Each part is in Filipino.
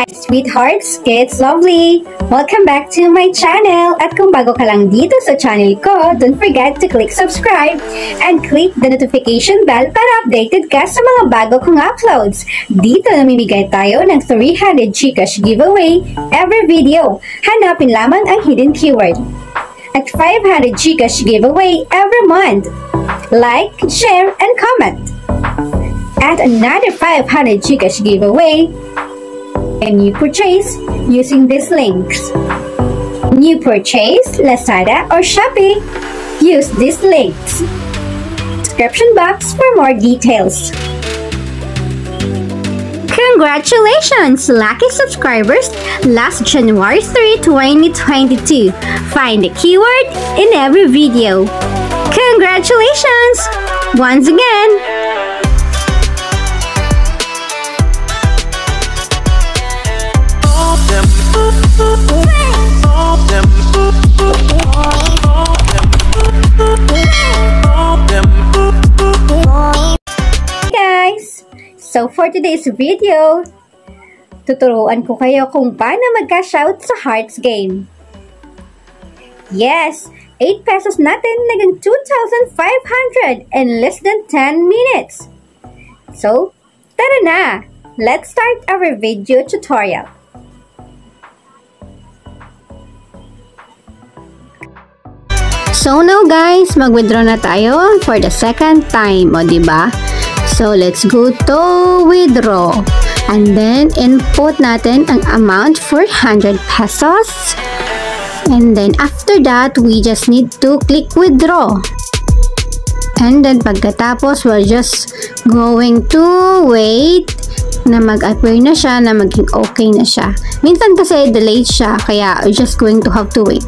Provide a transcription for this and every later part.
Hi, sweethearts, kids, lovely! Welcome back to my channel! At kung bago ka lang dito sa channel ko, don't forget to click subscribe and click the notification bell para updated ka sa mga bago kong uploads. Dito namimigay tayo ng 300 Gcash giveaway every video. Hanapin lamang ang hidden keyword. At 500 Gcash giveaway every month. Like, share, and comment. At another 500 Gcash giveaway and you purchase using these links. New purchase, Lazada or Shopee. Use these links. Description box for more details. Congratulations, lucky subscribers! Last January 3, 2022. Find the keyword in every video. Congratulations! Once again, So for today's video, tuturuan ko kayo kung paano magka-shout sa Hearts game. Yes, 8 pesos natin naging 2,500 in less than 10 minutes. So, tara na! Let's start our video tutorial. So now guys, mag-withdraw na tayo for the second time, o diba? So, let's go to withdraw. And then, input natin ang amount for 100 pesos. And then, after that, we just need to click withdraw. And then, pagkatapos, we're just going to wait na mag-appear na siya, na maging okay na siya. Minsan kasi delayed siya, kaya just going to have to wait.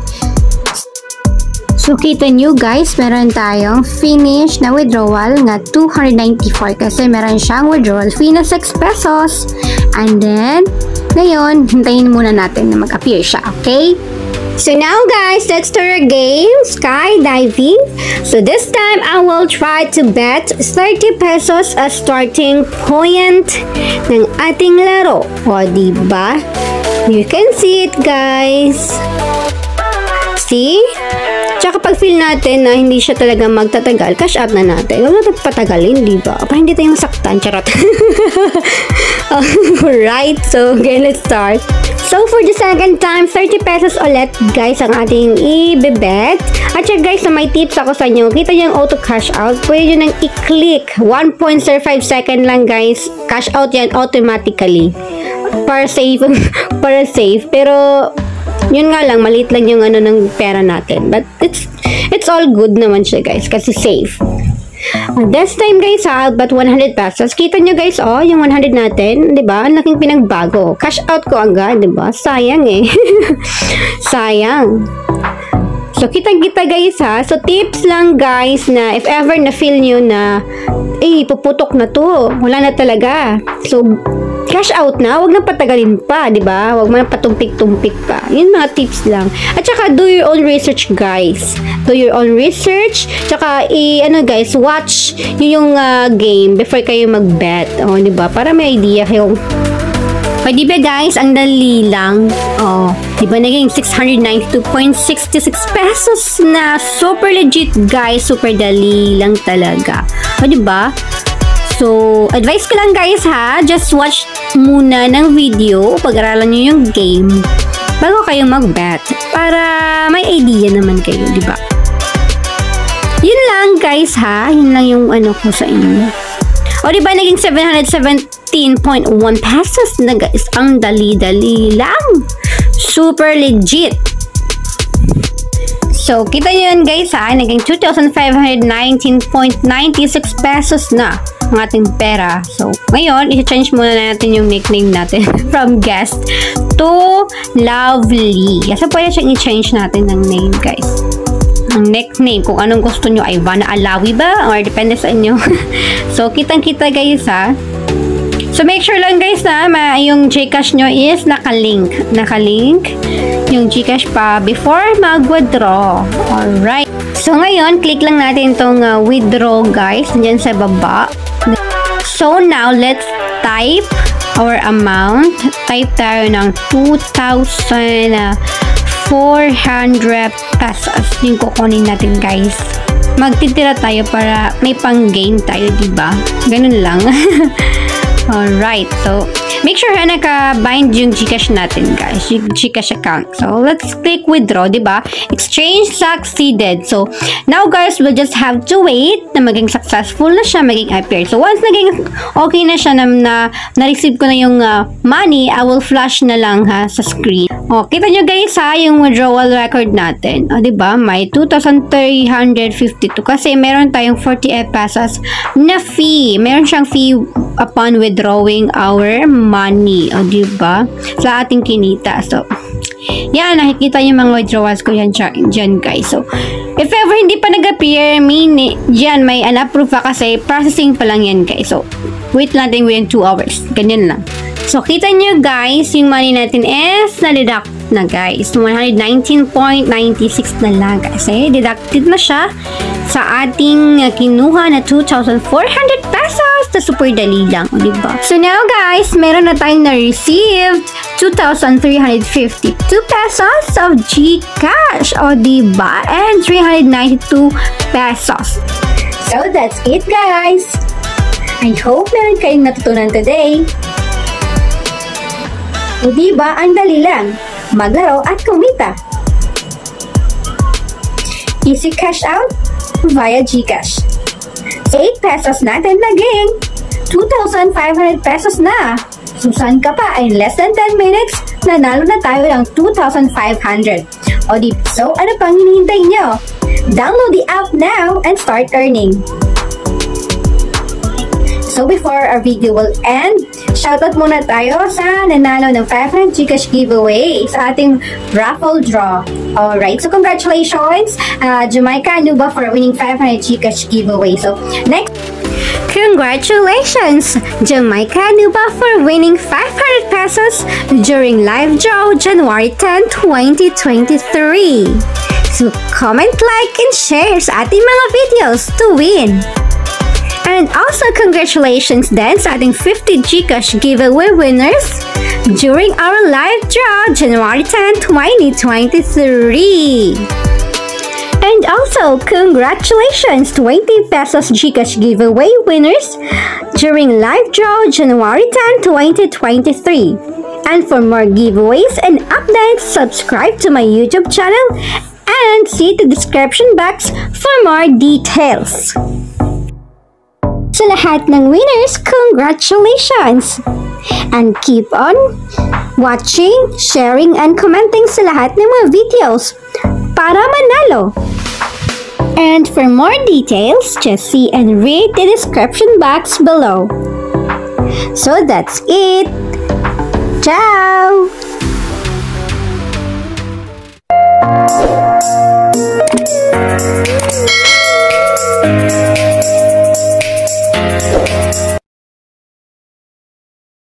So, kita nyo guys, meron tayong finish na withdrawal nga 294 kasi meron siyang withdrawal fee na 6 pesos. And then, ngayon, hintayin muna natin na mag-appear siya, okay? So now guys, let's start our game, skydiving. So this time, I will try to bet 30 pesos as starting point ng ating laro. O, diba? You can see it guys. See? Tsaka pag feel natin na hindi siya talaga magtatagal, cash out na natin. Huwag natin patagalin, di ba? Para hindi tayo masaktan. Charot. Alright, so okay, let's start. So for the second time, 30 pesos ulit guys ang ating i-bet. At sya guys, na may tips ako sa inyo. Kita nyo yung auto cash out. Pwede nyo nang i-click. 1.05 second lang guys. Cash out yan automatically. Para safe. para safe. Pero yun nga lang, maliit lang yung ano ng pera natin. But it's, it's all good naman siya guys, kasi safe. This time guys ha, but 100 pesos. Kita nyo guys, oh, yung 100 natin, di ba? Ang laking pinagbago. Cash out ko agad, di ba? Sayang eh. Sayang. So, kitang-kita guys ha. So, tips lang guys na if ever na feel nyo na, eh, puputok na to. Wala na talaga. So, cash out na, wag na patagalin pa, 'di ba? Wag mo na patumpik-tumpik pa. Yun mga tips lang. At saka do your own research, guys. Do your own research. Tsaka i ano guys, watch yung uh, game before kayo mag-bet. Oh, 'di ba? Para may idea kayo o, di ba guys, ang dali lang. Oh, di ba naging 692.66 pesos na super legit guys, super dali lang talaga. O, di ba? So, advice ko lang guys ha, just watch muna ng video, pag-aralan nyo yung game, bago kayo mag-bet, para may idea naman kayo, di ba? Yun lang guys ha, yun lang yung ano ko sa inyo. O di ba naging 717.1 pesos na guys, ang dali-dali lang. Super legit. So, kita nyo yun guys ha, naging 2,519.96 pesos na ang ating pera. So, ngayon, i-change muna natin yung nickname natin from guest to lovely. Kasi pwede siyang i-change natin ng name, guys. Ang nickname, kung anong gusto nyo, ay Ivana Alawi ba? Or depende sa inyo. so, kitang-kita guys, ha? So, make sure lang guys na yung Gcash nyo is nakalink. Nakalink yung Gcash pa before mag-withdraw. Alright. So, ngayon, click lang natin itong uh, withdraw guys. Diyan sa baba. So now let's type our amount. Type tayo ng 2,400 pesos. Yung kukunin natin guys. Magtitira tayo para may pang-gain tayo, di ba? Ganun lang. Alright, so make sure na naka-bind yung Gcash natin, guys. Gcash account. So, let's click withdraw, di ba? Exchange succeeded. So, now guys, we'll just have to wait na maging successful na siya, maging appear. So, once naging okay na siya na, na na-receive ko na yung uh, money, I will flash na lang ha sa screen. O, kita nyo guys ha, yung withdrawal record natin. O, di ba? May 2,352 kasi meron tayong 48 pesos na fee. Meron siyang fee upon withdrawing our money. O, di ba? Sa ating kinita. So, yan, nakikita yung mga withdrawals ko yan dyan, guys. So, if ever hindi pa nag-appear, mean, dyan, may unapprove pa kasi processing pa lang yan, guys. So, wait natin within 2 hours. Ganyan lang. So, kita nyo guys, yung money natin is na-deduct na guys. 119.96 na lang kasi deducted na siya sa ating uh, kinuha na 2,400 pesos na super dali lang, o diba? So now guys, meron na tayong na-received 2,352 pesos of GCash, o diba? And 392 pesos. So that's it guys! I hope meron kayong natutunan today. O diba, ang dali lang. Maglaro at kumita. Easy cash out via GCash. 8 pesos natin naging 2,500 pesos na. Susan ka pa in less than 10 minutes, nanalo na tayo ng 2,500. O di, so ano pang hinihintay nyo? Download the app now and start earning. So before our video will end, shoutout muna tayo sa nanalo ng 500 Gcash giveaway sa ating raffle draw. Alright, so congratulations uh, Jamaica Nuba for winning 500 Gcash giveaway. So next Congratulations, Jamaica Nuba for winning 500 pesos during live draw January 10, 2023. So comment, like, and share sa ating mga videos to win. Congratulations then sa ating 50 Gcash giveaway winners during our live draw January 10, 2023. And also, congratulations 20 pesos Gcash giveaway winners during live draw January 10, 2023. And for more giveaways and updates, subscribe to my YouTube channel and see the description box for more details. Sa lahat ng winners, congratulations! And keep on watching, sharing, and commenting sa lahat ng mga videos para manalo! And for more details, just see and read the description box below. So that's it! Ciao!